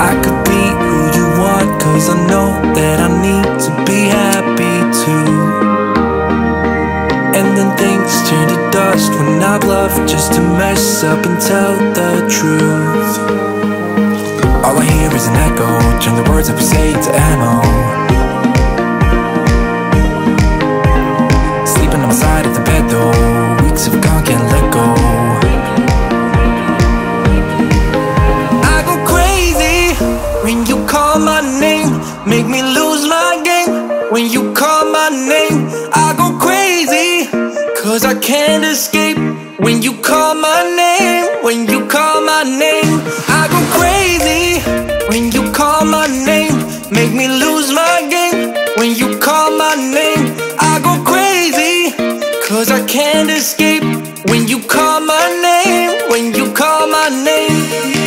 I could be who you want, cause I know that I need to be happy too. And then things turn to dust when I've bluff just to mess up and tell the truth. All I hear is an echo, turn the words you say to ammo. My name, make me lose my game. When you call my name, I go crazy, cause I can't escape. When you call my name, when you call my name, I go crazy. When you call my name, make me lose my game. When you call my name, I go crazy, cause I can't escape. When you call my name, when you call my name.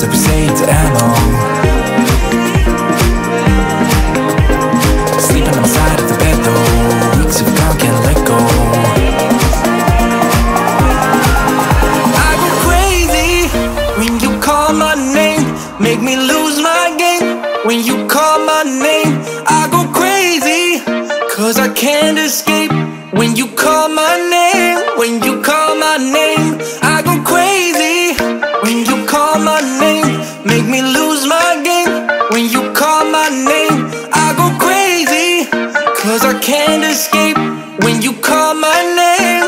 Words up you say to ammo. Sleeping on the side of the bed though, weeks have gone, can't let go. I go crazy when you call my name, make me lose my game. When you call my name, I go crazy, cause I can't escape. When you call my I can't escape when you call my name.